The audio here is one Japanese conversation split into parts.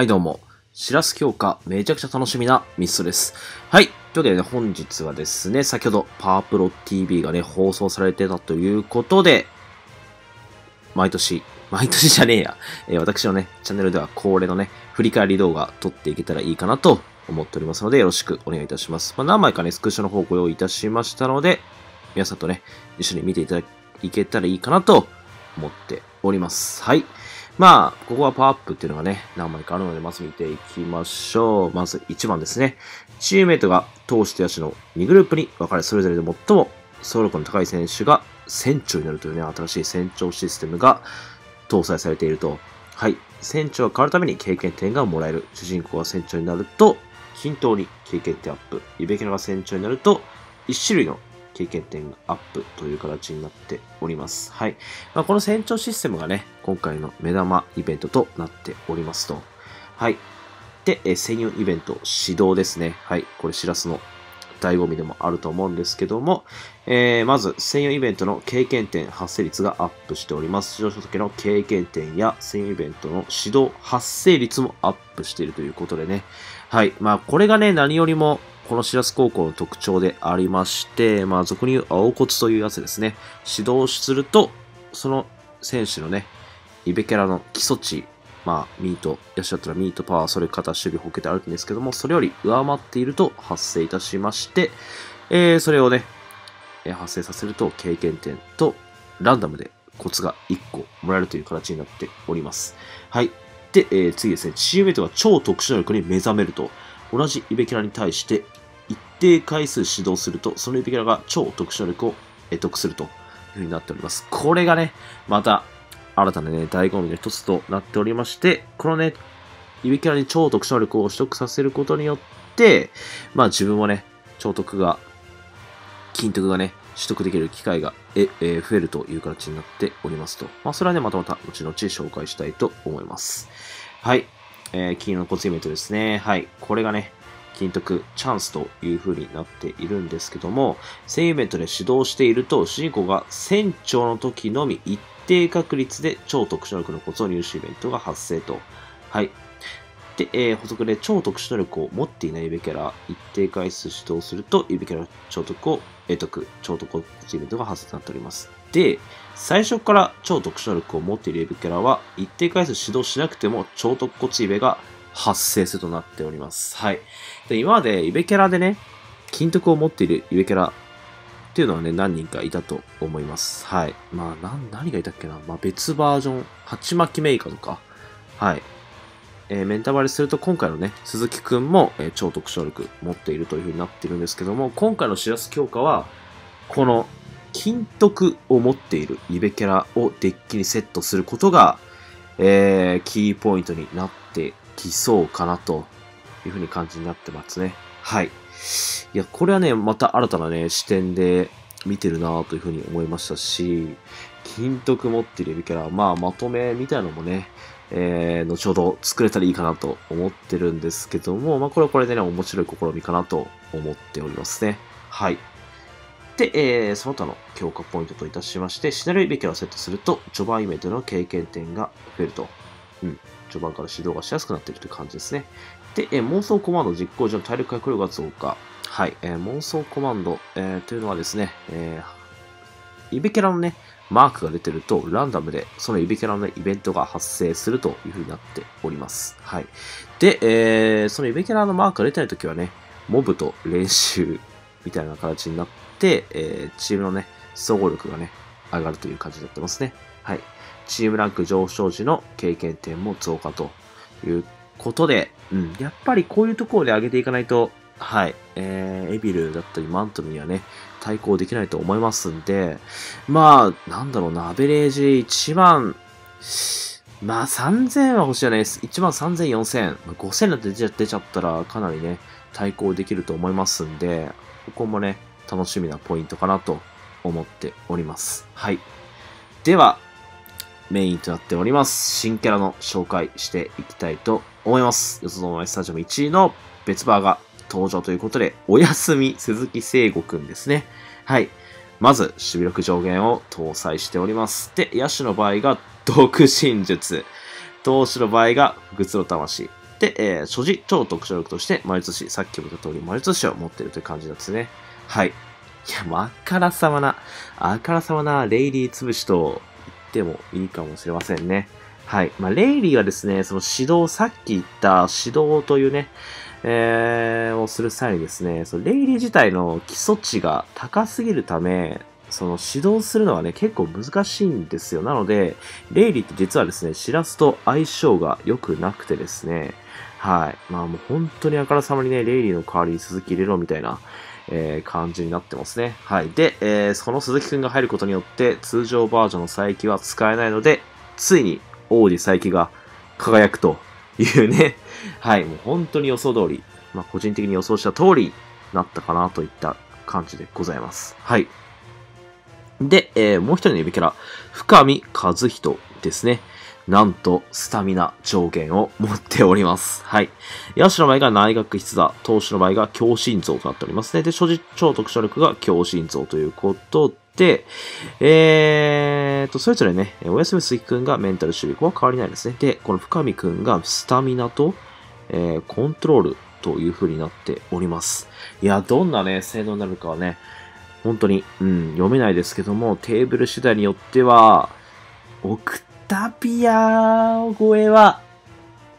はいどうも。しらす強化めちゃくちゃ楽しみなミストです。はい。というわけでね、本日はですね、先ほどパワープロ TV がね、放送されてたということで、毎年、毎年じゃねえや。えー私のね、チャンネルでは恒例のね、振り返り動画撮っていけたらいいかなと思っておりますので、よろしくお願いいたします。まあ、何枚かね、スクショの方をご用意いたしましたので、皆さんとね、一緒に見ていただけたらいいかなと思っております。はい。まあ、ここはパワーアップっていうのがね、何枚かあるので、まず見ていきましょう。まず1番ですね。チームメイトが投手と野手の2グループに分かれ、それぞれで最も総力の高い選手が船長になるというね、新しい船長システムが搭載されていると。はい。船長が変わるために経験点がもらえる。主人公が船長になると、均等に経験点アップ。イベキナが船長になると、1種類の経験点がアップという形になっております。はい。まあ、この船長システムがね、今回の目玉イベントとなっておりますと。はい。で、え専用イベント、指導ですね。はい。これ、しらすの醍醐味でもあると思うんですけども、えーまず、専用イベントの経験点発生率がアップしております。指導した時の経験点や専用イベントの指導発生率もアップしているということでね。はい。まあ、これがね、何よりも、この白洲高校の特徴でありまして、まあ、俗に言う青骨というやつですね。指導すると、その選手のね、イベキャラの基礎値、まあ、ミート、ヤシだったらミート、パワー、それ肩、守備、補欠であるんですけども、それより上回っていると発生いたしまして、えー、それをね、え発生させると経験点とランダムでコツが1個もらえるという形になっております。はい。で、えー次ですね、チームメイトが超特殊能力に目覚めると、同じイベキャラに対して一定回数指導すると、そのイベキャラが超特殊力を得得するという風になっております。これがね、また新たなね、醍醐味の一つとなっておりまして、このね、イベキャラに超特殊能力を取得させることによって、まあ自分もね、超得が、金徳がね、取得できる機会がえ、え増えるという形になっておりますと。まあそれはね、またまた後々紹介したいと思います。はい。えー、金のコツイベントですね。はい。これがね、金徳チャンスという風になっているんですけども、専用イベントで指導していると、主人公が船長の時のみ一定確率で超特殊能力のコツを入手イベントが発生と。はい。で、えー補足で超特殊能力を持っていないイベキャラ、一定回数指導すると、イベキャラ超特を得得、超特コツイベントが発生となっております。で、最初から超特殊能力を持っているイベキャラは、一定回数指導しなくても超特コツイベが発生するとなっております。はい。で、今までイベキャラでね、金徳を持っているイベキャラっていうのはね、何人かいたと思います。はい。まあ、な、何がいたっけなまあ、別バージョン、鉢巻きメーカとか、はい。えーメンタバレすると今回のね、鈴木くんも、えー超特殊力持っているという風になっているんですけども、今回のシラス強化は、この金徳を持っているイベキャラをデッキにセットすることが、えーキーポイントになってきそうかなという風に感じになってますね。はい。いや、これはね、また新たなね、視点で見てるなという風に思いましたし、金徳持っているイベキャラ、まあ、まとめみたいなのもね、えー、後ほど作れたらいいかなと思ってるんですけども、まあ、これはこれでね、面白い試みかなと思っておりますね。はい。で、えー、その他の強化ポイントといたしまして、シナリオイベキャラをセットすると、序盤イベントの経験点が増えると。うん。序盤から指導がしやすくなっているという感じですね。で、えー妄想コマンド実行時の体力回復量が増加。はい。えー妄想コマンド、えーというのはですね、えー、イベキャラのね、マークが出てると、ランダムでそのイベキャラのイベントが発生するという風になっております。はい。で、えー、そのイベキャラのマークが出てないときはね、モブと練習みたいな形になって、えー、チームのね、総合力がね、上がるという感じになってますね。はい。チームランク上昇時の経験点も増加ということで、うん、やっぱりこういうところで上げていかないと、はい、えー、エビルだったりマントルにはね、対抗できないと思いますんで、まあ、なんだろうな、アベレージ1万、まあ3000は欲しいじゃないです。1万3000、4000、5000なんて出ちゃったらかなりね、対抗できると思いますんで、ここもね、楽しみなポイントかなと思っております。はい。では、メインとなっております。新キャラの紹介していきたいと思います。四つの前スタジアム1位の別バーが登場ということで、おやすみ鈴木聖吾くんですね。はい。まず、守備力上限を搭載しております。で、野手の場合が独身術。投手の場合が不屈の魂。で、えー、所持超特殊力として、魔術師、さっきも言った通り魔術師を持ってるという感じなんですね。はい。いや、もうあからさまな、あからさまなレイリー潰しとってもいいかもしれませんね。はい。まあ、レイリーはですね、その指導、さっき言った指導というね、えー、をする際にですね、そのレイリー自体の基礎値が高すぎるため、その指導するのはね、結構難しいんですよ。なので、レイリーって実はですね、シラスと相性が良くなくてですね、はい。まあもう本当にあからさまにね、レイリーの代わりに鈴木入れろみたいな、えー、感じになってますね。はい。で、えー、その鈴木くんが入ることによって、通常バージョンの佐伯は使えないので、ついに王子佐伯が輝くというね、はい。もう本当に予想通り、まあ個人的に予想した通りになったかなといった感じでございます。はい。で、えー、もう一人の指キャラ、深見和人ですね。なんと、スタミナ上限を持っております。はい。野手の場合が内閣筆座、投手の場合が強心臓となっておりますね。で、所持超特殊力が強心臓ということで、えーと、それぞれね、おやすみすきくんがメンタル守備、は変わりないですね。で、この深見くんがスタミナと、えー、コントロールという風になっております。いや、どんなね、性能になるかはね、本当に、うん、読めないですけども、テーブル次第によっては、タピア超えは、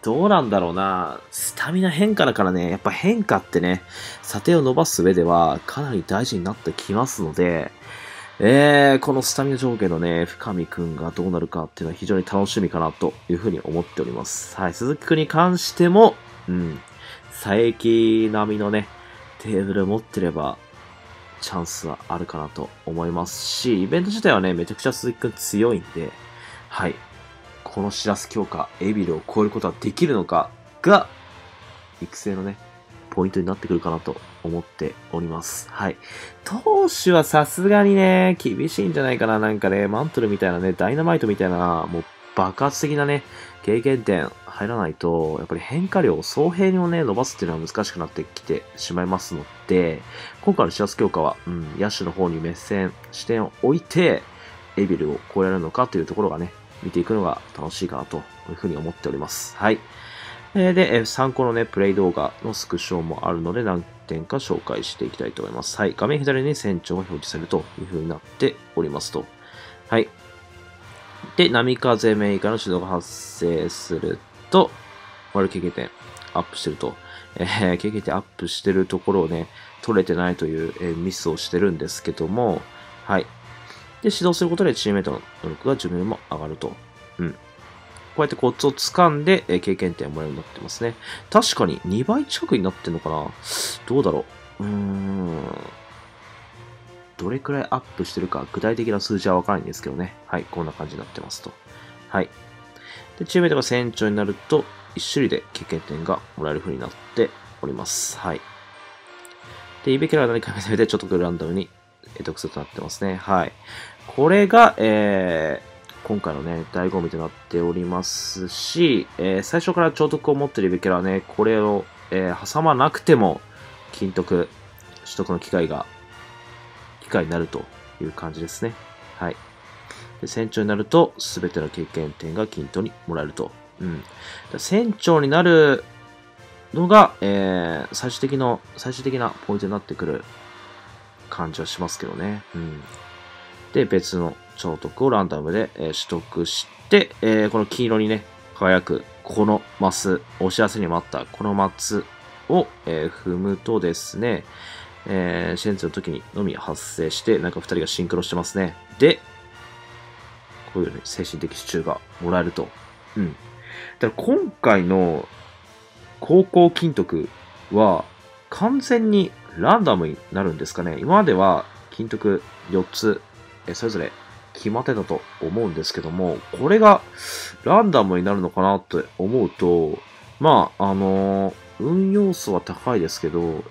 どうなんだろうな。スタミナ変化だからね、やっぱ変化ってね、査定を伸ばす上ではかなり大事になってきますので、えー、このスタミナ上下のね、深見くんがどうなるかっていうのは非常に楽しみかなというふうに思っております。はい、鈴木くんに関しても、うん、佐伯並みのね、テーブル持ってれば、チャンスはあるかなと思いますし、イベント自体はね、めちゃくちゃ鈴木くん強いんで、はい。このシラス強化、エビルを超えることはできるのかが、育成のね、ポイントになってくるかなと思っております。はい。投手はさすがにね、厳しいんじゃないかな。なんかね、マントルみたいなね、ダイナマイトみたいな、もう爆発的なね、経験点入らないと、やっぱり変化量を総平にもね、伸ばすっていうのは難しくなってきてしまいますので、今回のシラス強化は、うん、野手の方に目線、視点を置いて、エビルを超えられるのかというところがね、見ていくのが楽しいかなというふうに思っております。はい。えーで、参考のね、プレイ動画のスクショもあるので何点か紹介していきたいと思います。はい。画面左に船長が表示されるというふうになっておりますと。はい。で、波風メーカーの指導が発生すると、悪経験点アップしてると、えー、経験点アップしてるところをね、取れてないという、えー、ミスをしてるんですけども、はい。で、指導することでチームメイトの能力が10名も上がると。うん。こうやってコツを掴んで、え、経験点をもらえるようになってますね。確かに2倍近くになってんのかなどうだろううーん。どれくらいアップしてるか、具体的な数字はわからないんですけどね。はい、こんな感じになってますと。はい。で、チームメイトが船長になると、1種類で経験点がもらえる風になっております。はい。で、イベキャラ何か目でちょっとランダムに得するとなってますね。はい。これが、えー、今回のね、醍醐味となっておりますし、えー、最初から超得を持ってるイベキャラはね、これを、えー、挟まなくても、金徳、取得の機会が、機会になるという感じですね。はい。で船長になると、すべての経験点が均等にもらえると。うん。船長になるのが、えー、最終的の、最終的なポイントになってくる感じはしますけどね。うん。で、別の超得をランダムで、えー、取得して、えー、この黄色にね、輝く、このマス、お知らせにもあったこのマスを、えー、踏むとですね、えー、シェンツの時にのみ発生して、なんか二人がシンクロしてますね。で、こういうね、精神的支柱がもらえると。うん。だから今回の高校金徳は完全にランダムになるんですかね。今までは金徳4つ、えそれぞれ決まってたと思うんですけども、これがランダムになるのかなって思うと、まあ、あのー、運要素は高いですけど、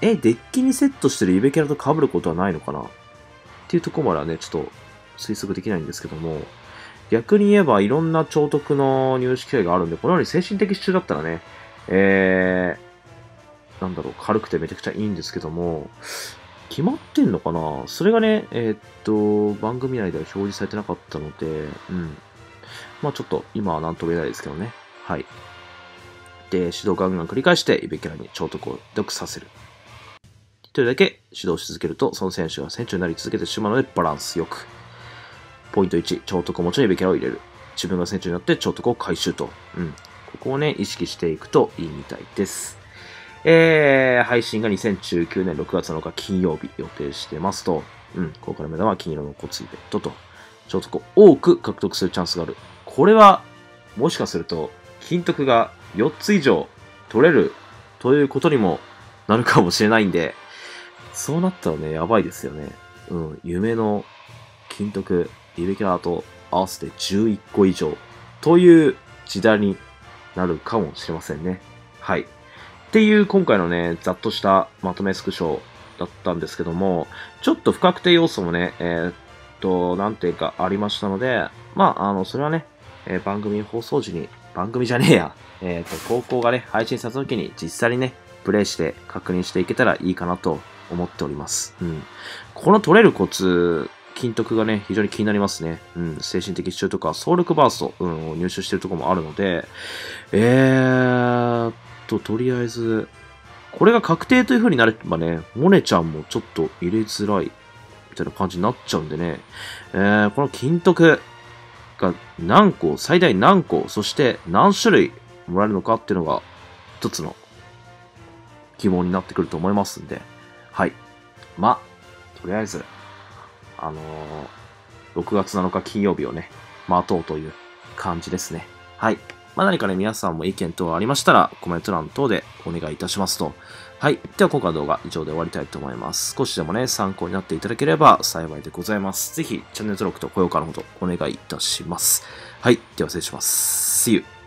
え、デッキにセットしてるイベキャラと被ることはないのかな？っていうとこまではね、ちょっと推測できないんですけども、逆に言えばいろんな超得の入手機会があるんで、このように精神的支柱だったらね、えー、なんだろう、軽くてめちゃくちゃいいんですけども、決まってんのかな？それがね、えー、っと、番組内では表示されてなかったので、うん。まあちょっと今は何とも言えないですけどね。はい。で、指導ガンガン繰り返して、イベキャラに超得を得させる。というだけ指導し続けると、その選手が選手になり続けてしまうので、バランスよく。ポイント1、超得持ちのイベキャラを入れる。自分が選手になって超得を回収と。うん。ここをね、意識していくといいみたいです。えー、配信が2019年6月7日金曜日予定してますと、うん、ここから目玉は金色のコツイベントと、超得を多く獲得するチャンスがある。これは、もしかすると、金徳が4つ以上取れるということにもなるかもしれないんで、そうなったらね、やばいですよね。うん、夢の金徳、リベキュラーと合わせて11個以上という時代になるかもしれませんね。はい。っていう今回のね、ざっとしたまとめスクショだったんですけども、ちょっと不確定要素もね、えー、っと、なんていうかありましたので、まあ、あの、それはね、えー、番組放送時に、番組じゃねえや、えー、っと、投稿がね、配信された時に実際にね、プレイして確認していけたらいいかなと思っております。うん。この取れるコツ、金徳がね、非常に気になりますね。うん。精神的支柱とか、総力バースト、うん、を入手してるとこもあるので、えーと、とりあえず、これが確定という風になればね、モネちゃんもちょっと入れづらい、みたいな感じになっちゃうんでね、えー、この金徳が何個、最大何個、そして何種類もらえるのかっていうのが、一つの疑問になってくると思いますんで、はい。まとりあえず、あのー、6月7日金曜日をね、待とうという感じですね。はい。まあ、何かね、皆さんも意見等ありましたら、コメント欄等でお願いいたしますと。はい。では、今回の動画以上で終わりたいと思います。少しでもね、参考になっていただければ幸いでございます。ぜひ、チャンネル登録と高評価のほどお願いいたします。はい。では、失礼します。See you!